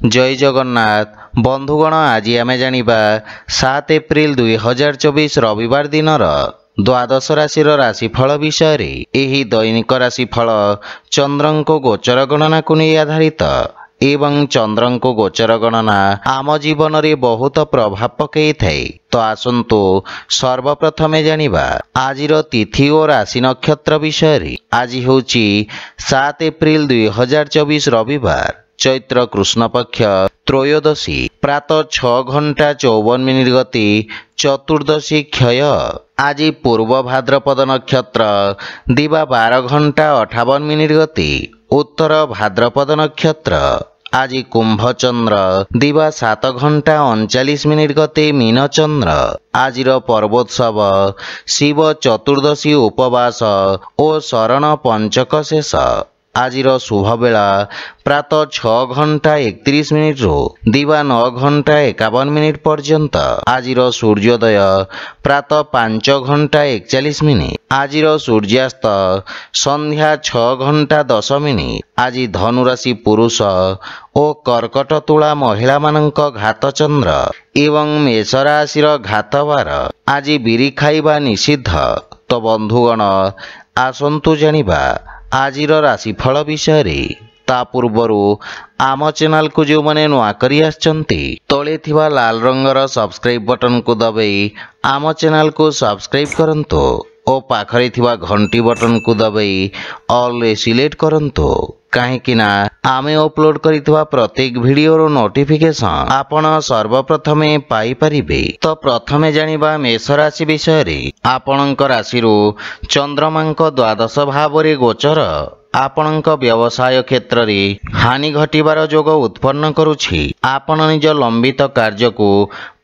ଜୟ ଜଗନ୍ନାଥ। ବନ୍ଧୁଗଣ ଆଜି ଆମେ ଜାଣିବା ସାତ ଏପ୍ରିଲ ଦୁଇ ହଜାର ଚବିଶ ରବିବାର ଦିନର ଦ୍ୱାଦଶ ରାଶିର ରାଶିଫଳ ବିଷୟରେ। ଏହି ଦୈନିକ ରାଶିଫଳ ଚନ୍ଦ୍ରଙ୍କ ଗୋଚର ଗଣନାକୁ ନେଇ ଆଧାରିତ ଏବଂ ଚନ୍ଦ୍ରଙ୍କ ଗୋଚର ଗଣନା ଆମ ଜୀବନରେ ବହୁତ ପ୍ରଭାବ ପକାଇଥାଏ। ତ ଆସନ୍ତୁ ସର୍ବପ୍ରଥମେ ଜାଣିବା ଆଜିର ତିଥି ଓ ରାଶି ନକ୍ଷତ୍ର ବିଷୟରେ। ଆଜି ହେଉଛି ସାତ ଏପ୍ରିଲ ଦୁଇ ହଜାର ଚବିଶ ରବିବାର। चैत्र कृष्ण पक्ष त्रयोदशी प्रात छ घण्टा चौवन मिनिट गति चतुर्दशी क्षय आज पूर्व भाद्रपद नक्षत्र दिवा बार घण्टा अठावन मिनिट गति उत्तर भाद्रपद नक्षत्र आज कुम्भचन्द्र दित घन्टा अनचालिस मिनट गति मीन चन्द्र आज पर्वोत्सव शिव चतुर्दशी उपवास ओ शरण पञ्चक शेष ଆଜିର ଶୁଭବେଳା ପ୍ରାତଃ ଛଅ ଘଣ୍ଟା ଏକତିରିଶ ମିନିଟ୍ରୁ ଦିବା ନଅ ଘଣ୍ଟା ଏକାବନ ମିନିଟ୍ ପର୍ଯ୍ୟନ୍ତ ଆଜିର ସୂର୍ଯ୍ୟୋଦୟ ପ୍ରାତଃ ପାଞ୍ଚ ଘଣ୍ଟା ଏକଚାଳିଶ ମିନିଟ୍ ଆଜିର ସୂର୍ଯ୍ୟାସ୍ତ ସନ୍ଧ୍ୟା ଛଅ ଘଣ୍ଟା ଦଶ ମିନିଟ୍ ଆଜି ଧନୁରାଶି ପୁରୁଷ ଓ କର୍କଟ ତୁଳା ମହିଳାମାନଙ୍କ ଘାତଚନ୍ଦ୍ର ଏବଂ ମେଷ ରାଶିର ଘାତବାର ଆଜି ବିରି ଖାଇବା ନିଷିଦ୍ଧ ତ ବନ୍ଧୁଗଣ ଆସନ୍ତୁ ଜାଣିବା ଆଜିର ରାଶିଫଳ ବିଷୟରେ ତା ପୂର୍ବରୁ ଆମ ଚ୍ୟାନେଲକୁ ଯେଉଁମାନେ ନୂଆ କରି ଆସିଛନ୍ତି ତଳେ ଥିବା ଲାଲ ରଙ୍ଗର ସବସ୍କ୍ରାଇବ୍ ବଟନକୁ ଦବାଇ ଆମ ଚ୍ୟାନେଲକୁ ସବସ୍କ୍ରାଇବ୍ କରନ୍ତୁ। ଓ ପାଖରେ ଥିବା ଘଣ୍ଟି ବଟନକୁ ଦବାଇ ଅଲ୍ରେ ସିଲେକ୍ଟ କରନ୍ତୁ। କାହିଁକି ନା ଆମେ ଅପଲୋଡ କରିଥିବା ପ୍ରତ୍ୟେକ ଭିଡିଓର ନୋଟିଫିକେସନ ଆପଣ ସର୍ବପ୍ରଥମେ ପାଇପାରିବେ। ତ ପ୍ରଥମେ ଜାଣିବା ମେଷ ରାଶି ବିଷୟରେ। ଆପଣଙ୍କ ରାଶିରୁ ଚନ୍ଦ୍ରମାଙ୍କ ଦ୍ୱାଦଶ ଭାବରେ ଗୋଚର। ଆପଣଙ୍କ ବ୍ୟବସାୟ କ୍ଷେତ୍ରରେ ହାନି ଘଟିବାର ଯୋଗ ଉତ୍ପନ୍ନ କରୁଛି। ଆପଣ ନିଜ ଲମ୍ବିତ କାର୍ଯ୍ୟକୁ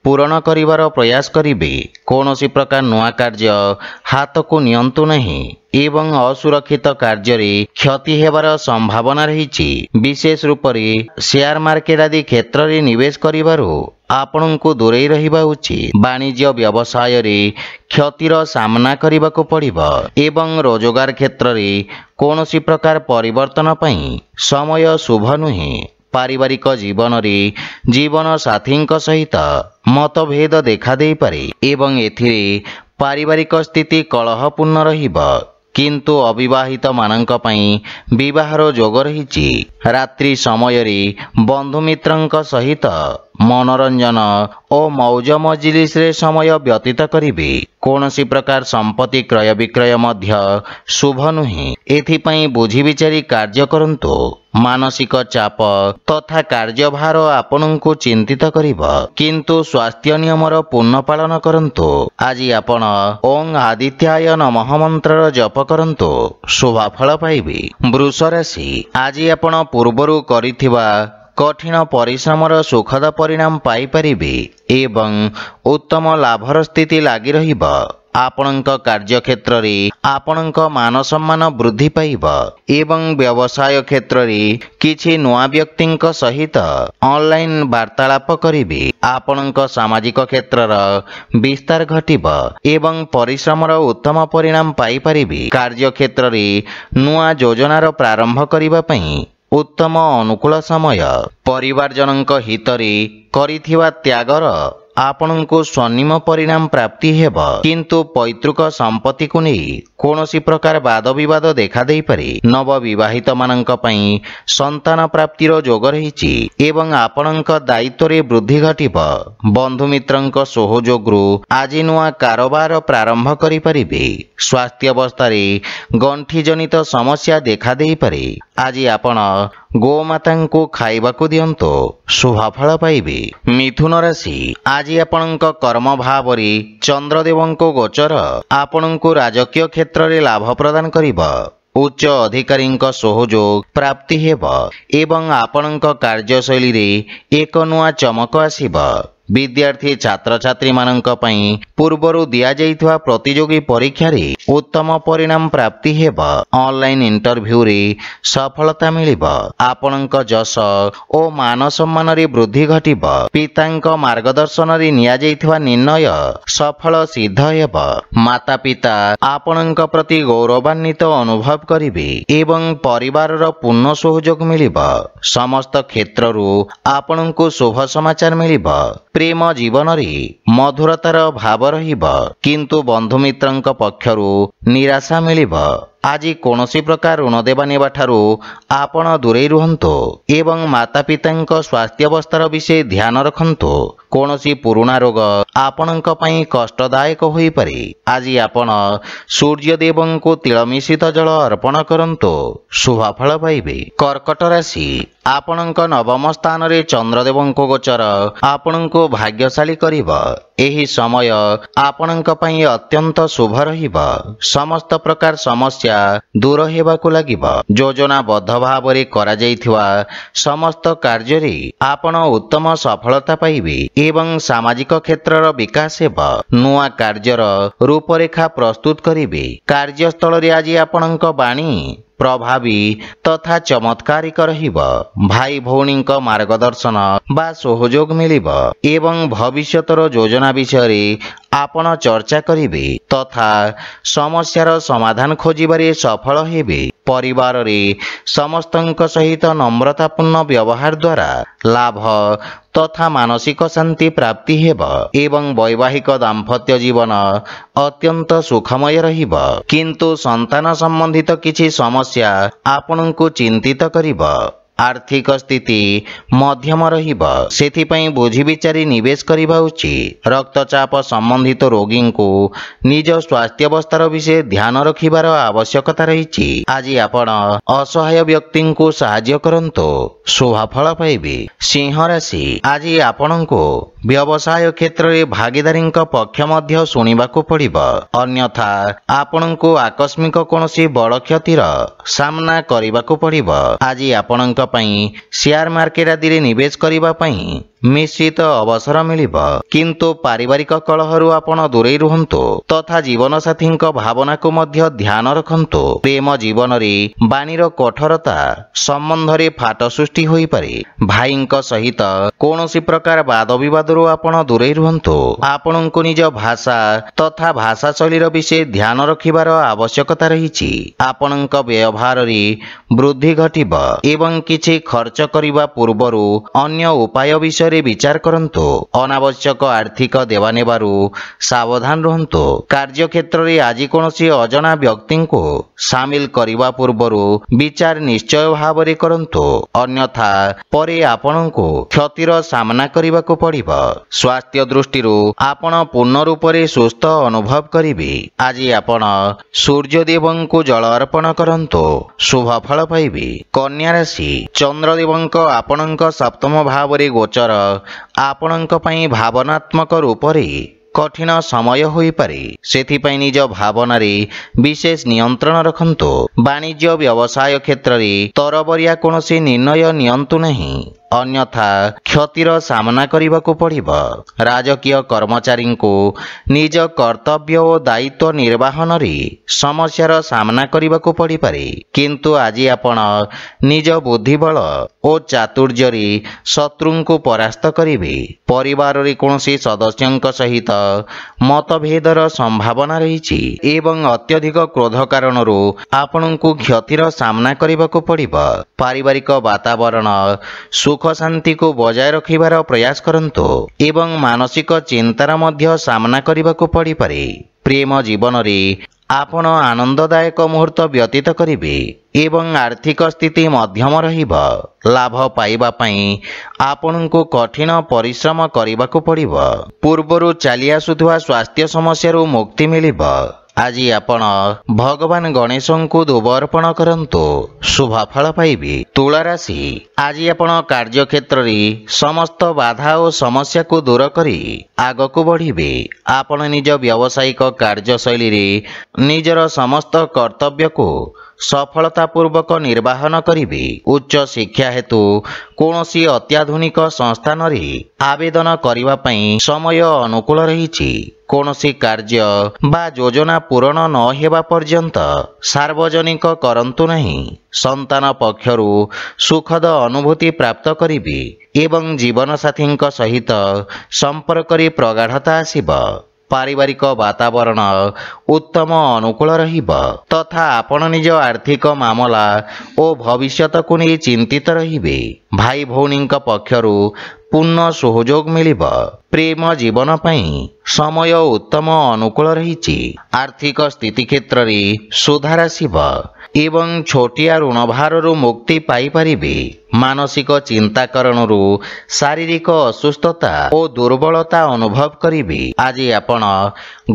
ପୂରଣ କରିବାର ପ୍ରୟାସ କରିବେ। କୌଣସି ପ୍ରକାର ନୂଆ କାର୍ଯ୍ୟ ହାତକୁ ନିଅନ୍ତୁ ନାହିଁ ଏବଂ ଅସୁରକ୍ଷିତ କାର୍ଯ୍ୟରେ କ୍ଷତି ହେବାର ସମ୍ଭାବନା ରହିଛି। ବିଶେଷ ରୂପରେ ସେୟାର ମାର୍କେଟ ଆଦି କ୍ଷେତ୍ରରେ ନିବେଶ କରିବାରୁ ଆପଣଙ୍କୁ ଦୂରେଇ ରହିବା ଉଚିତ। ବାଣିଜ୍ୟ ବ୍ୟବସାୟରେ କ୍ଷତିର ସାମ୍ନା କରିବାକୁ ପଡ଼ିବ ଏବଂ ରୋଜଗାର କ୍ଷେତ୍ରରେ କୌଣସି ପ୍ରକାର ପରିବର୍ତ୍ତନ ପାଇଁ ସମୟ ଶୁଭ ନୁହେଁ। ପାରିବାରିକ ଜୀବନରେ ଜୀବନ ସାଥୀଙ୍କ ସହିତ ମତଭେଦ ଦେଖାଦେଇପାରେ ଏବଂ ଏଥିରେ ପାରିବାରିକ ସ୍ଥିତି କଳହପୂର୍ଣ୍ଣ ରହିବ। କିନ୍ତୁ ଅବିବାହିତମାନଙ୍କ ପାଇଁ ବିବାହର ଯୋଗ ରହିଛି। ରାତ୍ରି ସମୟରେ ବନ୍ଧୁମିତ୍ରଙ୍କ ସହିତ ମନୋରଞ୍ଜନ ଓ ମୌଜ ମଜଲିସରେ ସମୟ ବ୍ୟତୀତ କରିବେ। କୌଣସି ପ୍ରକାର ସମ୍ପତ୍ତି କ୍ରୟ ବିକ୍ରୟ ମଧ୍ୟ ଶୁଭ ନୁହେଁ। ଏଥିପାଇଁ ବୁଝି ବିଚାରି କାର୍ଯ୍ୟ କରନ୍ତୁ। ମାନସିକ ଚାପ ତଥା କାର୍ଯ୍ୟଭାର ଆପଣଙ୍କୁ ଚିନ୍ତିତ କରିବ। କିନ୍ତୁ ସ୍ୱାସ୍ଥ୍ୟ ନିୟମର ପୂର୍ଣ୍ଣ ପାଳନ କରନ୍ତୁ। ଆଜି ଆପଣ ଓଂ ଆଦିତ୍ୟାୟ ନମଃ ମନ୍ତ୍ରର ଜପ କରନ୍ତୁ। ଶୁଭଫଳ ପାଇବେ। ବୃଷ ରାଶି ଆଜି ଆପଣ ପୂର୍ବରୁ କରିଥିବା କଠିନ ପରିଶ୍ରମର ସୁଖଦ ପରିଣାମ ପାଇପାରିବେ ଏବଂ ଉତ୍ତମ ଲାଭର ସ୍ଥିତି ଲାଗି ରହିବ। ଆପଣଙ୍କ କାର୍ଯ୍ୟକ୍ଷେତ୍ରରେ ଆପଣଙ୍କ ମାନ ସମ୍ମାନ ବୃଦ୍ଧି ପାଇବ ଏବଂ ବ୍ୟବସାୟ କ୍ଷେତ୍ରରେ କିଛି ନୂଆ ବ୍ୟକ୍ତିଙ୍କ ସହିତ ଅନଲାଇନ ବାର୍ତ୍ତାଳାପ କରିବେ। ଆପଣଙ୍କ ସାମାଜିକ କ୍ଷେତ୍ରର ବିସ୍ତାର ଘଟିବ ଏବଂ ପରିଶ୍ରମର ଉତ୍ତମ ପରିଣାମ ପାଇପାରିବେ। କାର୍ଯ୍ୟକ୍ଷେତ୍ରରେ ନୂଆ ଯୋଜନାର ପ୍ରାରମ୍ଭ କରିବା ପାଇଁ ଉତ୍ତମ ଅନୁକୂଳ ସମୟ ପରିବାରଜନଙ୍କ ହିତରେ କରିଥିବା ତ୍ୟାଗର ଆପଣଙ୍କୁ ସ୍ୱର୍ଣ୍ଣିମ ପରିଣାମ ପ୍ରାପ୍ତି ହେବ। କିନ୍ତୁ ପୈତୃକ ସମ୍ପତ୍ତିକୁ ନେଇ କୌଣସି ପ୍ରକାର ବାଦ ବିବାଦ ଦେଖାଦେଇପାରେ ନବବିବାହିତମାନଙ୍କ ପାଇଁ ସନ୍ତାନ ପ୍ରାପ୍ତିର ଯୋଗ ରହିଛି ଏବଂ ଆପଣଙ୍କ ଦାୟିତ୍ୱରେ ବୃଦ୍ଧି ଘଟିବ। ବନ୍ଧୁମିତ୍ରଙ୍କ ସହଯୋଗରୁ ଆଜି ନୂଆ କାରବାର ପ୍ରାରମ୍ଭ କରିପାରିବେ। ସ୍ୱାସ୍ଥ୍ୟାବସ୍ଥାରେ ଗଣ୍ଠିଜନିତ ସମସ୍ୟା ଦେଖାଦେଇପାରେ ଆଜି ଆପଣ ଗୋମାତାଙ୍କୁ ଖାଇବାକୁ ଦିଅନ୍ତୁ ଶୁଭଫଳ ପାଇବେ। ମିଥୁନ ରାଶି ଆଜି ଆପଣଙ୍କ କର୍ମ ଭାବରେ ଚନ୍ଦ୍ରଦେବଙ୍କ ଗୋଚର ଆପଣଙ୍କୁ ରାଜକୀୟ କ୍ଷେତ୍ରରେ ଲାଭ ପ୍ରଦାନ କରିବ। ଉଚ୍ଚ ଅଧିକାରୀଙ୍କ ସହଯୋଗ ପ୍ରାପ୍ତି ହେବ ଏବଂ ଆପଣଙ୍କ କାର୍ଯ୍ୟଶୈଳୀରେ ଏକ ନୂଆ ଚମକ ଆସିବ। ବିଦ୍ୟାର୍ଥୀ ଛାତ୍ରଛାତ୍ରୀମାନଙ୍କ ପାଇଁ ପୂର୍ବରୁ ଦିଆଯାଇଥିବା ପ୍ରତିଯୋଗୀ ପରୀକ୍ଷାରେ ଉତ୍ତମ ପରିଣାମ ପ୍ରାପ୍ତି ହେବ। ଅନଲାଇନ ଇଣ୍ଟରଭ୍ୟୁରେ ସଫଳତା ମିଳିବ। ଆପଣଙ୍କ ଯଶ ଓ ମାନ ସମ୍ମାନରେ ବୃଦ୍ଧି ଘଟିବ। ପିତାଙ୍କ ମାର୍ଗଦର୍ଶନରେ ନିଆଯାଇଥିବା ନିର୍ଣ୍ଣୟ ସଫଳ ସିଦ୍ଧ ହେବ। ମାତା ପିତା ଆପଣଙ୍କ ପ୍ରତି ଗୌରବାନ୍ୱିତ ଅନୁଭବ କରିବେ ଏବଂ ପରିବାରର ପୂର୍ଣ୍ଣ ସହଯୋଗ ମିଳିବ। ସମସ୍ତ କ୍ଷେତ୍ରରୁ ଆପଣଙ୍କୁ ଶୁଭ ସମାଚାର ମିଳିବ। ପ୍ରେମ ଜୀବନରେ ମଧୁରତାର ଭାବ ରହିବ କିନ୍ତୁ ବନ୍ଧୁମିତ୍ରଙ୍କ ପକ୍ଷରୁ ନିରାଶା ମିଳିବ ଆଜି କୌଣସି ପ୍ରକାର ଋଣ ଦେବା ନେବା ଠାରୁ ଆପଣ ଦୂରେଇ ରୁହନ୍ତୁ ଏବଂ ମାତା ପିତାଙ୍କ ସ୍ୱାସ୍ଥ୍ୟାବସ୍ଥାର ବିଷୟ ଧ୍ୟାନ ରଖନ୍ତୁ। କୌଣସି ପୁରୁଣା ରୋଗ ଆପଣଙ୍କ ପାଇଁ କଷ୍ଟଦାୟକ ହୋଇପାରେ। ଆଜି ଆପଣ ସୂର୍ଯ୍ୟଦେବଙ୍କୁ ତିଳ ମିଶ୍ରିତ ଜଳ ଅର୍ପଣ କରନ୍ତୁ। ଶୁଭଫଳ ପାଇବେ। କର୍କଟ ରାଶି ଆପଣଙ୍କ ନବମ ସ୍ଥାନରେ ଚନ୍ଦ୍ରଦେବଙ୍କ ଗୋଚର ଆପଣଙ୍କୁ ଭାଗ୍ୟଶାଳୀ କରିବ। ଏହି ସମୟ ଆପଣଙ୍କ ପାଇଁ ଅତ୍ୟନ୍ତ ଶୁଭ ରହିବ। ସମସ୍ତ ପ୍ରକାର ସମସ୍ୟା ଦୂର ହେବାକୁ ଲାଗିବ। ଯୋଜନାବଦ୍ଧ ଭାବରେ କରାଯାଇଥିବା ସମସ୍ତ କାର୍ଯ୍ୟରେ ଆପଣ ଉତ୍ତମ ସଫଳତା ପାଇବେ ଏବଂ ସାମାଜିକ କ୍ଷେତ୍ରର ବିକାଶ ହେବ। ନୂଆ କାର୍ଯ୍ୟର ରୂପରେଖା ପ୍ରସ୍ତୁତ କରିବେ। କାର୍ଯ୍ୟସ୍ଥଳରେ ଆଜି ଆପଣଙ୍କ ବାଣୀ ପ୍ରଭାବୀ ତଥା ଚମତ୍କାରିକ ରହିବ ଭାଇ ଭଉଣୀଙ୍କ ମାର୍ଗଦର୍ଶନ ବା ସହଯୋଗ ମିଳିବ ଏବଂ ଭବିଷ୍ୟତର ଯୋଜନା ବିଷୟରେ ଆପଣ ଚର୍ଚ୍ଚା କରିବେ ତଥା ସମସ୍ୟାର ସମାଧାନ ଖୋଜିବାରେ ସଫଳ ହେବେ। ପରିବାରରେ ସମସ୍ତଙ୍କ ସହିତ ନମ୍ରତାପୂର୍ଣ୍ଣ ବ୍ୟବହାର ଦ୍ୱାରା ଲାଭ ତଥା ମାନସିକ ଶାନ୍ତି ପ୍ରାପ୍ତି ହେବ ଏବଂ ବୈବାହିକ ଦାମ୍ପତ୍ୟ ଜୀବନ ଅତ୍ୟନ୍ତ ସୁଖମୟ ରହିବ। କିନ୍ତୁ ସନ୍ତାନ ସମ୍ବନ୍ଧିତ କିଛି ସମସ୍ୟା ଆପଣଙ୍କୁ ଚିନ୍ତିତ କରିବ। ଆର୍ଥିକ ସ୍ଥିତି ମଧ୍ୟମ ରହିବ। ସେଥିପାଇଁ ବୁଝି ବିଚାରି ନିବେଶ କରିବା ଉଚିତ। ରକ୍ତଚାପ ସମ୍ବନ୍ଧିତ ରୋଗୀଙ୍କୁ ନିଜ ସ୍ୱାସ୍ଥ୍ୟାବସ୍ଥାର ବିଷୟ ଧ୍ୟାନ ରଖିବାର ଆବଶ୍ୟକତା ରହିଛି। ଆଜି ଆପଣ ଅସହାୟ ବ୍ୟକ୍ତିଙ୍କୁ ସାହାଯ୍ୟ କରନ୍ତୁ। ଶୁଭଫଳ ପାଇବେ। ସିଂହ ରାଶି। ଆଜି ଆପଣଙ୍କୁ ବ୍ୟବସାୟ କ୍ଷେତ୍ରରେ ଭାଗିଦାରୀଙ୍କ ପକ୍ଷ ମଧ୍ୟ ଶୁଣିବାକୁ ପଡ଼ିବ। ଅନ୍ୟଥା ଆପଣଙ୍କୁ ଆକସ୍ମିକ କୌଣସି ବଡ଼ କ୍ଷତିର ସାମ୍ନା କରିବାକୁ ପଡ଼ିବ। ଆଜି ଆପଣଙ୍କ ପାଇଁ ସେୟାର ମାର୍କେଟ ଆଦିରେ ନିବେଶ କରିବା ପାଇଁ ମିଶ୍ରିତ ଅବସର ମିଳିବ। କିନ୍ତୁ ପାରିବାରିକ କଳହରୁ ଆପଣ ଦୂରେଇ ରୁହନ୍ତୁ। ତଥା ଜୀବନସାଥୀଙ୍କ ଭାବନାକୁ ମଧ୍ୟ ଧ୍ୟାନ ରଖନ୍ତୁ। ପ୍ରେମ ଜୀବନରେ ବାଣୀର କଠୋରତା ସମ୍ବନ୍ଧରେ ଫାଟ ସୃଷ୍ଟି ହୋଇପାରେ। ଭାଇଙ୍କ ସହିତ କୌଣସି ପ୍ରକାର ବାଦ ବିବାଦରୁ ଆପଣ ଦୂରେଇ ରୁହନ୍ତୁ। ଆପଣଙ୍କୁ ନିଜ ଭାଷା ତଥା ଭାଷା ଶୈଳୀର ବିଷୟ ଧ୍ୟାନ ରଖିବାର ଆବଶ୍ୟକତା ରହିଛି। ଆପଣଙ୍କ ବ୍ୟବହାରରେ ବୃଦ୍ଧି ଘଟିବ ଏବଂ କିଛି ଖର୍ଚ୍ଚ କରିବା ପୂର୍ବରୁ ଅନ୍ୟ ଉପାୟ ବିଷୟରେ ବିଚାର କରନ୍ତୁ। ଅନାବଶ୍ୟକ ଆର୍ଥିକ ଦେବାନେବାରୁ ସାବଧାନ ରୁହନ୍ତୁ। କାର୍ଯ୍ୟକ୍ଷେତ୍ରରେ ଆଜି କୌଣସି ଅଜଣା ବ୍ୟକ୍ତିଙ୍କୁ ସାମିଲ କରିବା ପୂର୍ବରୁ ବିଚାର ନିଶ୍ଚୟ ଭାବରେ କରନ୍ତୁ। ଅନ୍ୟଥା ପରେ ଆପଣଙ୍କୁ କ୍ଷତିର ସାମ୍ନା କରିବାକୁ ପଡ଼ିବ। ସ୍ୱାସ୍ଥ୍ୟ ଦୃଷ୍ଟିରୁ ଆପଣ ପୂର୍ଣ୍ଣ ରୂପରେ ସୁସ୍ଥ ଅନୁଭବ କରିବେ। ଆଜି ଆପଣ ସୂର୍ଯ୍ୟଦେବଙ୍କୁ ଜଳ ଅର୍ପଣ କରନ୍ତୁ। ଶୁଭ ଫଳ ପାଇବେ। କନ୍ୟା ରାଶି। ଚନ୍ଦ୍ରଦେବଙ୍କ ଆପଣଙ୍କ ସପ୍ତମ ଭାବରେ ଗୋଚର ଆପଣଙ୍କ ପାଇଁ ଭାବନାତ୍ମକ ରୂପରେ କଠିନ ସମୟ ହୋଇପାରେ। ସେଥିପାଇଁ ନିଜ ଭାବନାରେ ବିଶେଷ ନିୟନ୍ତ୍ରଣ ରଖନ୍ତୁ। ବାଣିଜ୍ୟ ବ୍ୟବସାୟ କ୍ଷେତ୍ରରେ ତରବରିଆ କୌଣସି ନିର୍ଣ୍ଣୟ ନିଅନ୍ତୁ ନାହିଁ। ଅନ୍ୟଥା କ୍ଷତିର ସାମ୍ନା କରିବାକୁ ପଡ଼ିବ। ରାଜକୀୟ କର୍ମଚାରୀଙ୍କୁ ନିଜ କର୍ତ୍ତବ୍ୟ ଓ ଦାୟିତ୍ୱ ନିର୍ବାହନରେ ସମସ୍ୟାର ସାମ୍ନା କରିବାକୁ ପଡ଼ିପାରେ। କିନ୍ତୁ ଆଜି ଆପଣ ନିଜ ବୁଦ୍ଧିବଳ ଓ ଚାତୁର୍ଯ୍ୟରେ ଶତ୍ରୁଙ୍କୁ ପରାସ୍ତ କରିବେ। ପରିବାରରେ କୌଣସି ସଦସ୍ୟଙ୍କ ସହିତ ମତଭେଦର ସମ୍ଭାବନା ରହିଛି ଏବଂ ଅତ୍ୟଧିକ କ୍ରୋଧ କାରଣରୁ ଆପଣଙ୍କୁ କ୍ଷତିର ସାମ୍ନା କରିବାକୁ ପଡ଼ିବ। ପାରିବାରିକ ବାତାବରଣ ସୁଖ ଶାନ୍ତିକୁ ବଜାୟ ରଖିବାର ପ୍ରୟାସ କରନ୍ତୁ ଏବଂ ମାନସିକ ଚିନ୍ତାର ମଧ୍ୟ ସାମ୍ନା କରିବାକୁ ପଡ଼ିପାରେ। ପ୍ରେମ ଜୀବନରେ ଆପଣ ଆନନ୍ଦଦାୟକ ମୁହୂର୍ତ୍ତ ବ୍ୟତୀତ କରିବେ ଏବଂ ଆର୍ଥିକ ସ୍ଥିତି ମଧ୍ୟମ ରହିବ। ଲାଭ ପାଇବା ପାଇଁ ଆପଣଙ୍କୁ କଠିନ ପରିଶ୍ରମ କରିବାକୁ ପଡ଼ିବ। ପୂର୍ବରୁ ଚାଲି ଆସୁଥିବା ସ୍ୱାସ୍ଥ୍ୟ ସମସ୍ୟାରୁ ମୁକ୍ତି ମିଳିବ। ଆଜି ଆପଣ ଭଗବାନ ଗଣେଶଙ୍କୁ ଦୁବ ଅର୍ପଣ କରନ୍ତୁ। ଶୁଭ ଫଳ ପାଇବେ। ତୁଳା ରାଶି ଆଜି ଆପଣ କାର୍ଯ୍ୟକ୍ଷେତ୍ରରେ ସମସ୍ତ ବାଧା ଓ ସମସ୍ୟାକୁ ଦୂର କରି ଆଗକୁ ବଢ଼ିବେ। ଆପଣ ନିଜ ବ୍ୟବସାୟିକ କାର୍ଯ୍ୟଶୈଳୀରେ ନିଜର ସମସ୍ତ କର୍ତ୍ତବ୍ୟକୁ ସଫଳତାପୂର୍ବକ ନିର୍ବାହନ କରିବେ। ଉଚ୍ଚ ଶିକ୍ଷା ହେତୁ କୌଣସି ଅତ୍ୟାଧୁନିକ ସଂସ୍ଥାନରେ ଆବେଦନ କରିବା ପାଇଁ ସମୟ ଅନୁକୂଳ ରହିଛି। କୌଣସି କାର୍ଯ୍ୟ ବା ଯୋଜନା ପୂରଣ ନ ହେବା ପର୍ଯ୍ୟନ୍ତ ସାର୍ବଜନିକ କରନ୍ତୁ ନାହିଁ। ସନ୍ତାନ ପକ୍ଷରୁ ସୁଖଦ ଅନୁଭୂତି ପ୍ରାପ୍ତ କରିବେ ଏବଂ ଜୀବନସାଥୀଙ୍କ ସହିତ ସମ୍ପର୍କରେ ପ୍ରଗାଢ଼ତା ଆସିବ। ପାରିବାରିକ ବାତାବରଣ ଉତ୍ତମ ଅନୁକୂଳ ରହିବ। ତଥା ଆପଣ ନିଜ ଆର୍ଥିକ ମାମଲା ଓ ଭବିଷ୍ୟତକୁ ନେଇ ଚିନ୍ତିତ ରହିବେ। ଭାଇ ଭଉଣୀଙ୍କ ପକ୍ଷରୁ ପୂର୍ଣ୍ଣ ସହଯୋଗ ମିଳିବ। ପ୍ରେମ ଜୀବନ ପାଇଁ ସମୟ ଉତ୍ତମ ଅନୁକୂଳ ରହିଛି। ଆର୍ଥିକ ସ୍ଥିତି କ୍ଷେତ୍ରରେ ସୁଧାର ଆସିବ ଏବଂ ଛୋଟିଆ ଋଣଭାରରୁ ମୁକ୍ତି ପାଇପାରିବେ। ମାନସିକ ଚିନ୍ତା କାରଣରୁ ଶାରୀରିକ ଅସୁସ୍ଥତା ଓ ଦୁର୍ବଳତା ଅନୁଭବ କରିବେ। ଆଜି ଆପଣ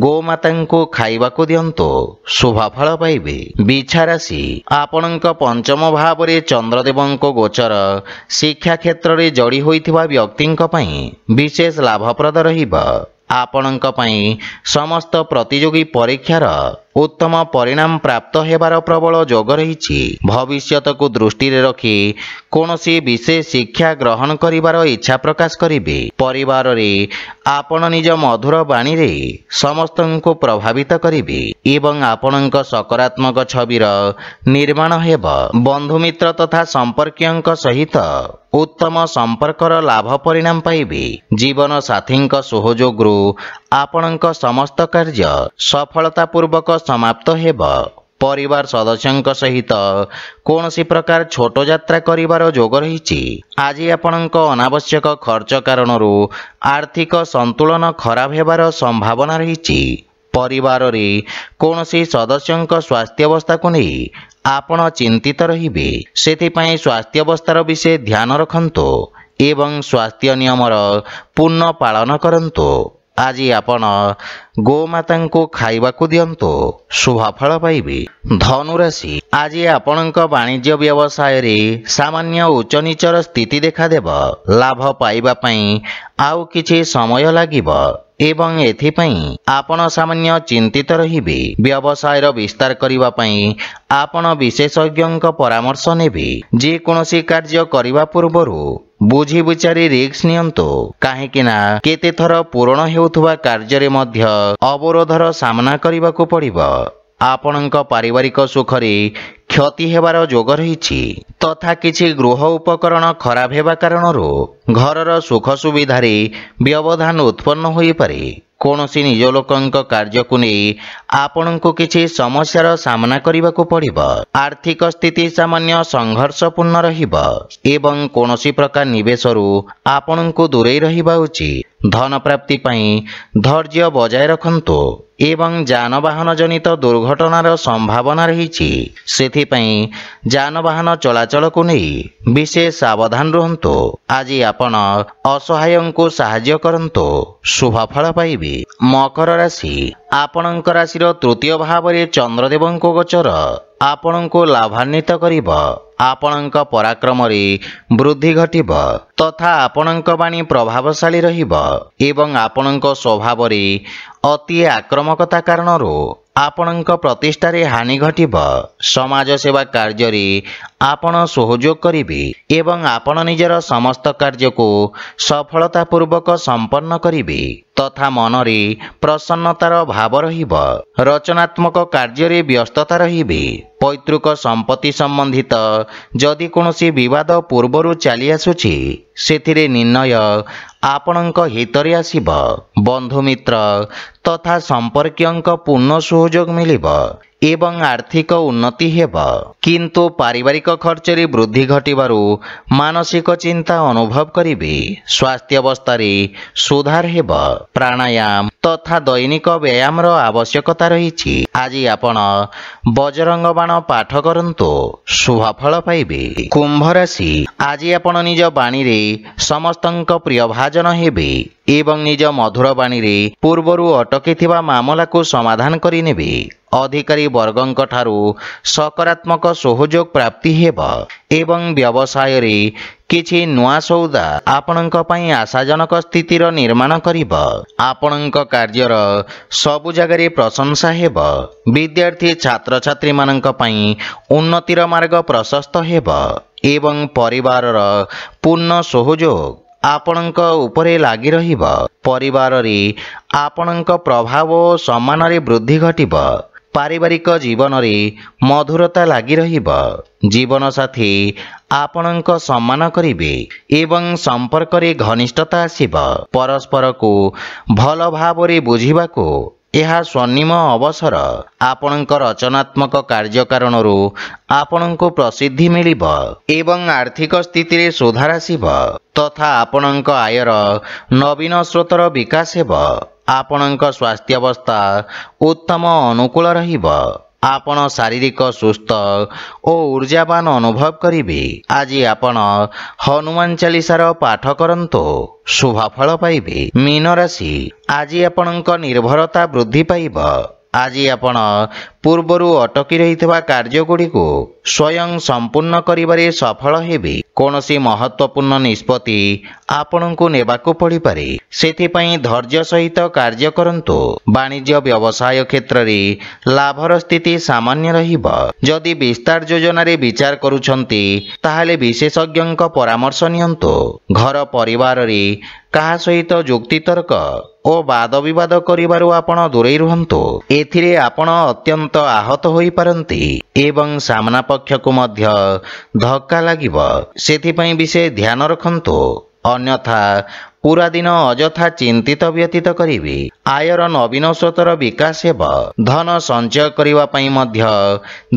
ଗୋମାତାଙ୍କୁ ଖାଇବାକୁ ଦିଅନ୍ତୁ। ଶୁଭଫଳ ପାଇବେ। ବିଛା ରାଶି। ଆପଣଙ୍କ ପଞ୍ଚମ ଭାବରେ ଚନ୍ଦ୍ରଦେବଙ୍କ ଗୋଚର ଶିକ୍ଷା କ୍ଷେତ୍ରରେ ଯୋଡ଼ି ହୋଇଥିବା ବ୍ୟକ୍ତିଙ୍କ ପାଇଁ ବିଶେଷ ଲାଭପ୍ରଦ ରହିବ। ଆପଣଙ୍କ ପାଇଁ ସମସ୍ତ ପ୍ରତିଯୋଗୀ ପରୀକ୍ଷାର ଉତ୍ତମ ପରିଣାମ ପ୍ରାପ୍ତ ହେବାର ପ୍ରବଳ ଯୋଗ ରହିଛି। ଭବିଷ୍ୟତକୁ ଦୃଷ୍ଟିରେ ରଖି କୌଣସି ବିଶେଷ ଶିକ୍ଷା ଗ୍ରହଣ କରିବାର ଇଚ୍ଛା ପ୍ରକାଶ କରିବେ। ପରିବାରରେ ଆପଣ ନିଜ ମଧୁର ବାଣୀରେ ସମସ୍ତଙ୍କୁ ପ୍ରଭାବିତ କରିବେ ଏବଂ ଆପଣଙ୍କ ସକାରାତ୍ମକ ଛବିର ନିର୍ମାଣ ହେବ। ବନ୍ଧୁମିତ୍ର ତଥା ସମ୍ପର୍କୀୟଙ୍କ ସହିତ ଉତ୍ତମ ସମ୍ପର୍କର ଲାଭ ପରିଣାମ ପାଇବେ। ଜୀବନ ସାଥୀଙ୍କ ସହଯୋଗରୁ ଆପଣଙ୍କ ସମସ୍ତ କାର୍ଯ୍ୟ ସଫଳତାପୂର୍ବକ ସମାପ୍ତ ହେବ। ପରିବାର ସଦସ୍ୟଙ୍କ ସହିତ କୌଣସି ପ୍ରକାର ଛୋଟ ଯାତ୍ରା କରିବାର ଯୋଗ ରହିଛି। ଆଜି ଆପଣଙ୍କ ଅନାବଶ୍ୟକ ଖର୍ଚ୍ଚ କାରଣରୁ ଆର୍ଥିକ ସନ୍ତୁଳନ ଖରାପ ହେବାର ସମ୍ଭାବନା ରହିଛି। ପରିବାରରେ କୌଣସି ସଦସ୍ୟଙ୍କ ସ୍ୱାସ୍ଥ୍ୟାବସ୍ଥାକୁ ନେଇ ଆପଣ ଚିନ୍ତିତ ରହିବେ। ସେଥିପାଇଁ ସ୍ୱାସ୍ଥ୍ୟାବସ୍ଥାର ବିଷୟ ଧ୍ୟାନ ରଖନ୍ତୁ ଏବଂ ସ୍ୱାସ୍ଥ୍ୟ ନିୟମର ପୂର୍ଣ୍ଣ ପାଳନ କରନ୍ତୁ। ଆଜି ଆପଣ ଗୋମାତାଙ୍କୁ ଖାଇବାକୁ ଦିଅନ୍ତୁ ଶୁଭଫଳ ପାଇବେ। ଧନୁରାଶି ଆଜି ଆପଣଙ୍କ ବାଣିଜ୍ୟ ବ୍ୟବସାୟରେ ସାମାନ୍ୟ ଉଚ୍ଚନୀଚର ସ୍ଥିତି ଦେଖାଦେବ। ଲାଭ ପାଇବା ପାଇଁ ଆଉ କିଛି ସମୟ ଲାଗିବ। ଏବଂ ଏଥିପାଇଁ ଆପଣ ସାମାନ୍ୟ ଚିନ୍ତିତ ରହିବେ। ବ୍ୟବସାୟର ବିସ୍ତାର କରିବା ପାଇଁ ଆପଣ ବିଶେଷଜ୍ଞଙ୍କ ପରାମର୍ଶ ନେବେ। ଯେକୌଣସି କାର୍ଯ୍ୟ କରିବା ପୂର୍ବରୁ ବୁଝି ବିଚାରି ରିକ୍ସ ନିଅନ୍ତୁ। କାହିଁକି ନା କେତେଥର ପୂରଣ ହେଉଥିବା କାର୍ଯ୍ୟରେ ମଧ୍ୟ ଅବରୋଧର ସାମ୍ନା କରିବାକୁ ପଡ଼ିବ। ଆପଣଙ୍କ ପାରିବାରିକ ସୁଖରେ କ୍ଷତି ହେବାର ଯୋଗ ରହିଛି। ତଥା କିଛି ଗୃହ ଉପକରଣ ଖରାପ ହେବା କାରଣରୁ ଘରର ସୁଖ ସୁବିଧାରେ ବ୍ୟବଧାନ ଉତ୍ପନ୍ନ ହୋଇପାରେ। କୌଣସି ନିଜ ଲୋକଙ୍କ କାର୍ଯ୍ୟକୁ ନେଇ ଆପଣଙ୍କୁ କିଛି ସମସ୍ୟାର ସାମ୍ନା କରିବାକୁ ପଡ଼ିବ। ଆର୍ଥିକ ସ୍ଥିତି ସାମାନ୍ୟ ସଂଘର୍ଷପୂର୍ଣ୍ଣ ରହିବ ଏବଂ କୌଣସି ପ୍ରକାର ନିବେଶରୁ ଆପଣଙ୍କୁ ଦୂରେଇ ରହିବା ଉଚିତ। ଧନ ପ୍ରାପ୍ତି ପାଇଁ ଧୈର୍ଯ୍ୟ ବଜାୟ ରଖନ୍ତୁ। ଏବଂ ଯାନବାହନ ଜନିତ ଦୁର୍ଘଟଣାର ସମ୍ଭାବନା ରହିଛି ସେଥିପାଇଁ ଯାନବାହନ ଚଳାଚଳକୁ ନେଇ ବିଶେଷ ସାବଧାନ ରୁହନ୍ତୁ। ଆଜି ଆପଣ ଅସହାୟଙ୍କୁ ସାହାଯ୍ୟ କରନ୍ତୁ। ଶୁଭଫଳ ପାଇବେ। ମକର ରାଶି ଆପଣଙ୍କ ରାଶିର ତୃତୀୟ ଭାବରେ ଚନ୍ଦ୍ରଦେବଙ୍କ ଗୋଚର। ଆପଣଙ୍କୁ ଲାଭାନ୍ୱିତ କରିବ। ଆପଣଙ୍କ ପରାକ୍ରମରେ ବୃଦ୍ଧି ଘଟିବ। ତଥା ଆପଣଙ୍କ ବାଣୀ ପ୍ରଭାବଶାଳୀ ରହିବ। ଏବଂ ଆପଣଙ୍କ ସ୍ୱଭାବରେ ଅତି ଆକ୍ରମକତା କାରଣରୁ ଆପଣଙ୍କ ପ୍ରତିଷ୍ଠାରେ ହାନି ଘଟିବ। ସମାଜ ସେବା କାର୍ଯ୍ୟରେ ଆପଣ ସହଯୋଗ କରିବେ ଏବଂ ଆପଣ ନିଜର ସମସ୍ତ କାର୍ଯ୍ୟକୁ ସଫଳତାପୂର୍ବକ ସମ୍ପନ୍ନ କରିବେ। ତଥା ମନରେ ପ୍ରସନ୍ନତାର ଭାବ ରହିବ। ରଚନାତ୍ମକ କାର୍ଯ୍ୟରେ ବ୍ୟସ୍ତତା ରହିବେ। ପୈତୃକ ସମ୍ପତ୍ତି ସମ୍ବନ୍ଧିତ ଯଦି କୌଣସି ବିବାଦ ପୂର୍ବରୁ ଚାଲି ଆସୁଛି ସେଥିରେ ନିର୍ଣ୍ଣୟ ଆପଣଙ୍କ ହିତରେ ଆସିବ। ବନ୍ଧୁମିତ୍ର ତଥା ସମ୍ପର୍କୀୟଙ୍କ ପୂର୍ଣ୍ଣ ସହଯୋଗ ମିଳିବ। ଏବଂ ଆର୍ଥିକ ଉନ୍ନତି ହେବ କିନ୍ତୁ ପାରିବାରିକ ଖର୍ଚ୍ଚରେ ବୃଦ୍ଧି ଘଟିବାରୁ ମାନସିକ ଚିନ୍ତା ଅନୁଭବ କରିବେ ସ୍ୱାସ୍ଥ୍ୟାବସ୍ଥାରେ ସୁଧାର ହେବ ପ୍ରାଣାୟାମ ତଥା ଦୈନିକ ବ୍ୟାୟାମର ଆବଶ୍ୟକତା ରହିଛି ଆଜି ଆପଣ ବଜରଙ୍ଗ ବାଣ ପାଠ କରନ୍ତୁ ଶୁଭଫଳ ପାଇବେ କୁମ୍ଭ ରାଶି ଆଜି ଆପଣ ନିଜ ବାଣୀରେ ସମସ୍ତଙ୍କ ପ୍ରିୟ ଭାଜନ ହେବେ ଏବଂ ନିଜ ମଧୁର ବାଣୀରେ ପୂର୍ବରୁ ଅଟକିଥିବା ମାମଲାକୁ ସମାଧାନ କରିନେବେ। ଅଧିକାରୀ ବର୍ଗଙ୍କ ଠାରୁ ସକାରାତ୍ମକ ସହଯୋଗ ପ୍ରାପ୍ତି ହେବ ଏବଂ ବ୍ୟବସାୟରେ କିଛି ନୂଆ ସଉଦା ଆପଣଙ୍କ ପାଇଁ ଆଶାଜନକ ସ୍ଥିତିର ନିର୍ମାଣ କରିବ। ଆପଣଙ୍କ କାର୍ଯ୍ୟର ସବୁ ଜାଗାରେ ପ୍ରଶଂସା ହେବ। ବିଦ୍ୟାର୍ଥୀ ଛାତ୍ରଛାତ୍ରୀମାନଙ୍କ ପାଇଁ ଉନ୍ନତିର ମାର୍ଗ ପ୍ରଶସ୍ତ ହେବ ଏବଂ ପରିବାରର ପୂର୍ଣ୍ଣ ସହଯୋଗ ଆପଣଙ୍କ ଉପରେ ଲାଗି ରହିବ। ପରିବାରରେ ଆପଣଙ୍କ ପ୍ରଭାବ ଓ ସମ୍ମାନରେ ବୃଦ୍ଧି ଘଟିବ। ପାରିବାରିକ ଜୀବନରେ ମଧୁରତା ଲାଗି ରହିବ। ଜୀବନସାଥୀ ଆପଣଙ୍କ ସମ୍ମାନ କରିବେ ଏବଂ ସମ୍ପର୍କରେ ଘନିଷ୍ଠତା ଆସିବ। ପରସ୍ପରକୁ ଭଲ ଭାବରେ ବୁଝିବାକୁ ଏହା ସ୍ୱର୍ଣ୍ଣିମ ଅବସର। ଆପଣଙ୍କ ରଚନାତ୍ମକ କାର୍ଯ୍ୟ କାରଣରୁ ଆପଣଙ୍କୁ ପ୍ରସିଦ୍ଧି ମିଳିବ ଏବଂ ଆର୍ଥିକ ସ୍ଥିତିରେ ସୁଧାର ଆସିବ। ତଥା ଆପଣଙ୍କ ଆୟର ନବୀନ ସ୍ରୋତର ବିକାଶ ହେବ। ଆପଣଙ୍କ ସ୍ୱାସ୍ଥ୍ୟାବସ୍ଥା ଉତ୍ତମ ଅନୁକୂଳ ରହିବ। ଆପଣ ଶାରୀରିକ ସୁସ୍ଥ ଓ ଉର୍ଜାବାନ ଅନୁଭବ କରିବେ। ଆଜି ଆପଣ ହନୁମାନ ଚାଳିଶାର ପାଠ କରନ୍ତୁ। ଶୁଭଫଳ ପାଇବେ। ମୀନ ରାଶି ଆଜି ଆପଣଙ୍କ ନିର୍ଭରତା ବୃଦ୍ଧି ପାଇବ। ଆଜି ଆପଣ ପୂର୍ବରୁ ଅଟକି ରହିଥିବା କାର୍ଯ୍ୟଗୁଡ଼ିକୁ ସ୍ୱୟଂ ସମ୍ପୂର୍ଣ୍ଣ କରିବାରେ ସଫଳ ହେବେ। କୌଣସି ମହତ୍ୱପୂର୍ଣ୍ଣ ନିଷ୍ପତ୍ତି ଆପଣଙ୍କୁ ନେବାକୁ ପଡ଼ିପାରେ। ସେଥିପାଇଁ ଧୈର୍ଯ୍ୟ ସହିତ କାର୍ଯ୍ୟ କରନ୍ତୁ। ବାଣିଜ୍ୟ ବ୍ୟବସାୟ କ୍ଷେତ୍ରରେ ଲାଭର ସ୍ଥିତି ସାମାନ୍ୟ ରହିବ। ଯଦି ବିସ୍ତାର ଯୋଜନାରେ ବିଚାର କରୁଛନ୍ତି ତାହେଲେ ବିଶେଷଜ୍ଞଙ୍କ ପରାମର୍ଶ ନିଅନ୍ତୁ। ଘର ପରିବାରରେ କାହା ସହିତ ଯୁକ୍ତିତର୍କ ଓ ବାଦବିବାଦ କରିବାରୁ ଆପଣ ଦୂରେଇ ରୁହନ୍ତୁ। ଏଥିରେ ଆପଣ ଅତ୍ୟନ୍ତ ଆହତ ହୋଇପାରନ୍ତି ଏବଂ ସାମ୍ନା ପକ୍ଷକୁ ମଧ୍ୟ ଧକ୍କା ଲାଗିବ। ସେଥିପାଇଁ ବିଶେଷ ଧ୍ୟାନ ରଖନ୍ତୁ। ଅନ୍ୟଥା ପୁରା ଦିନ ଅଯଥା ଚିନ୍ତିତ ବ୍ୟତୀତ କରିବେ। ଆୟର ନବୀନ ସ୍ରୋତର ବିକାଶ ହେବ। ଧନ ସଞ୍ଚୟ କରିବା ପାଇଁ ମଧ୍ୟ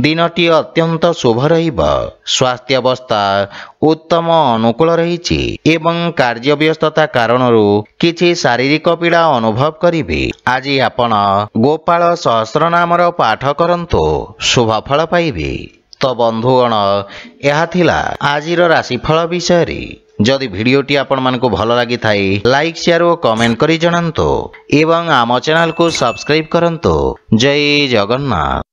ଦିନଟି ଅତ୍ୟନ୍ତ ଶୁଭ ରହିବ। ସ୍ୱାସ୍ଥ୍ୟାବସ୍ଥା ଉତ୍ତମ ଅନୁକୂଳ ରହିଛି ଏବଂ କାର୍ଯ୍ୟବ୍ୟସ୍ତତା କାରଣରୁ କିଛି ଶାରୀରିକ ପୀଡ଼ା ଅନୁଭବ କରିବେ। ଆଜି ଆପଣ ଗୋପାଳ ସହସ୍ର ନାମର ପାଠ କରନ୍ତୁ। ଶୁଭଫଳ ପାଇବେ। ତ ବନ୍ଧୁଗଣ ଏହା ଥିଲା ଆଜିର ରାଶିଫଳ ବିଷୟରେ। ଯଦି ଭିଡ଼ିଓଟି ଆପଣମାନଙ୍କୁ ଭଲ ଲାଗିଥାଏ ଲାଇକ୍ ସେୟାର ଓ କମେଣ୍ଟ କରି ଜଣାନ୍ତୁ ଏବଂ ଆମ ଚ୍ୟାନେଲକୁ ସବସ୍କ୍ରାଇବ୍ କରନ୍ତୁ ଜୟ ଜଗନ୍ନାଥ